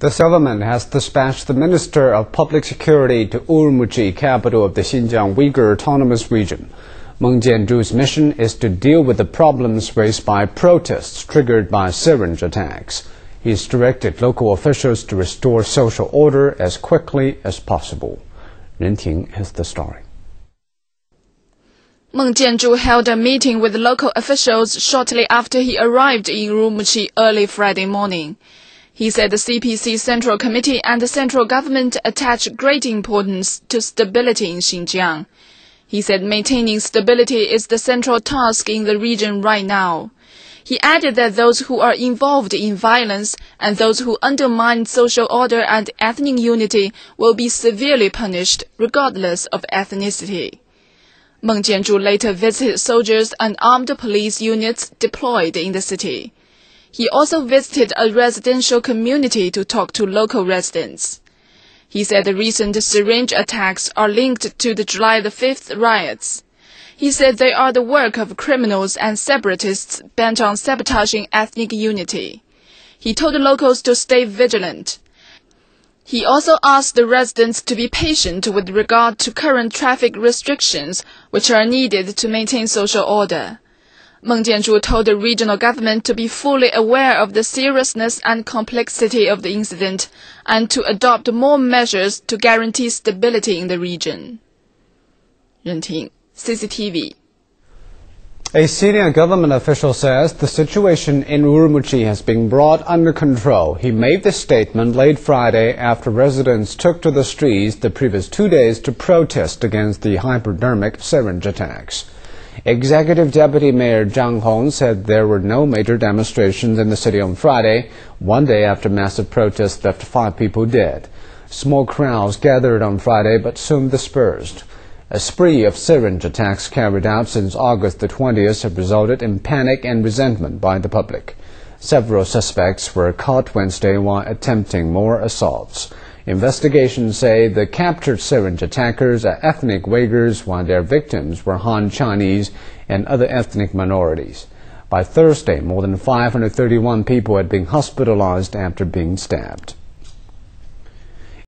The government has dispatched the Minister of Public Security to Urumqi, capital of the Xinjiang Uyghur Autonomous Region. Meng Jianzhu's mission is to deal with the problems raised by protests triggered by syringe attacks. He's directed local officials to restore social order as quickly as possible. Ren Ting has the story. Meng Jianzhu held a meeting with local officials shortly after he arrived in Urumqi early Friday morning. He said the CPC Central Committee and the central government attach great importance to stability in Xinjiang. He said maintaining stability is the central task in the region right now. He added that those who are involved in violence and those who undermine social order and ethnic unity will be severely punished regardless of ethnicity. Meng Jianzhu later visited soldiers and armed police units deployed in the city. He also visited a residential community to talk to local residents. He said the recent syringe attacks are linked to the July the 5th riots. He said they are the work of criminals and separatists bent on sabotaging ethnic unity. He told the locals to stay vigilant. He also asked the residents to be patient with regard to current traffic restrictions, which are needed to maintain social order. Meng Jianzhu told the regional government to be fully aware of the seriousness and complexity of the incident and to adopt more measures to guarantee stability in the region. Ren Ting, CCTV. A senior government official says the situation in Urumqi has been brought under control. He made this statement late Friday after residents took to the streets the previous two days to protest against the hypodermic syringe attacks. Executive Deputy Mayor Zhang Hong said there were no major demonstrations in the city on Friday, one day after massive protests left five people dead. Small crowds gathered on Friday but soon dispersed. A spree of syringe attacks carried out since August the 20th have resulted in panic and resentment by the public. Several suspects were caught Wednesday while attempting more assaults. Investigations say the captured syringe attackers are ethnic Uyghurs while their victims were Han Chinese and other ethnic minorities. By Thursday, more than 531 people had been hospitalized after being stabbed.